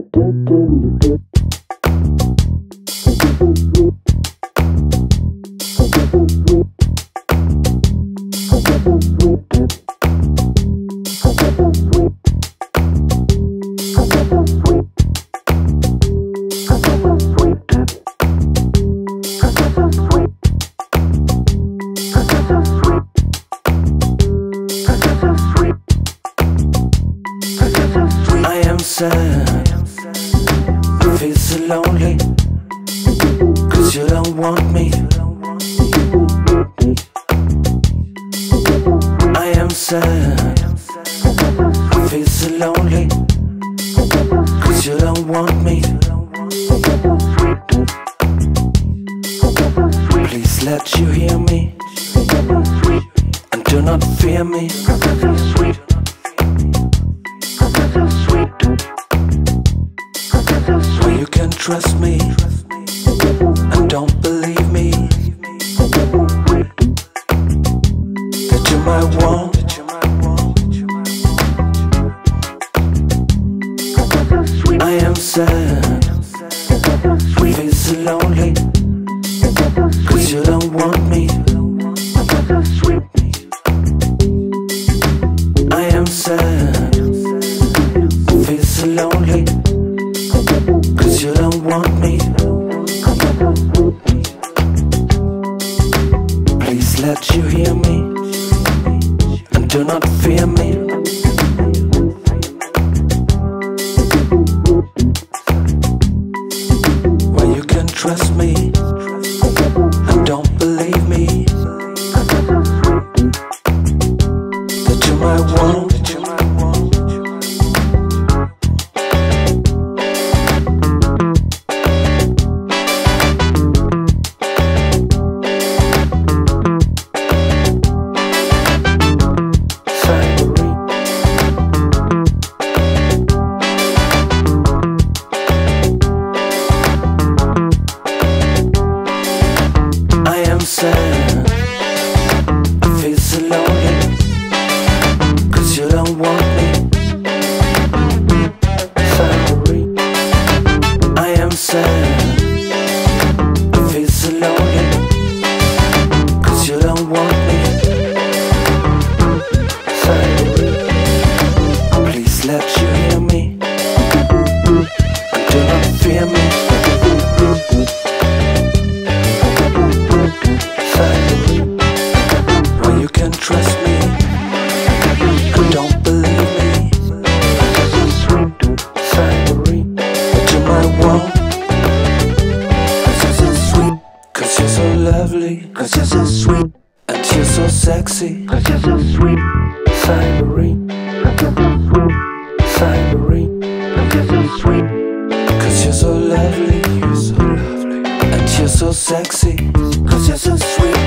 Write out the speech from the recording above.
I am sad, so lonely, cause you don't want me. I am sad, I feel so lonely, cause you don't want me. Please let you hear me, and do not fear me. You can trust me and don't believe me that you might want. I am sad, feel so lonely, cause you don't want me. Let you hear me and do not fear me. Well, you can trust me and don't believe me that you might want. That you might want. I feel so lonely. Cause you don't want me. February. I am sad. Lovely. Cause you're so sweet. And you're so sexy. Cause you're so sweet. February. February. Cause you're so lovely. You're so lovely. And you're so sexy. Cause you're so sweet.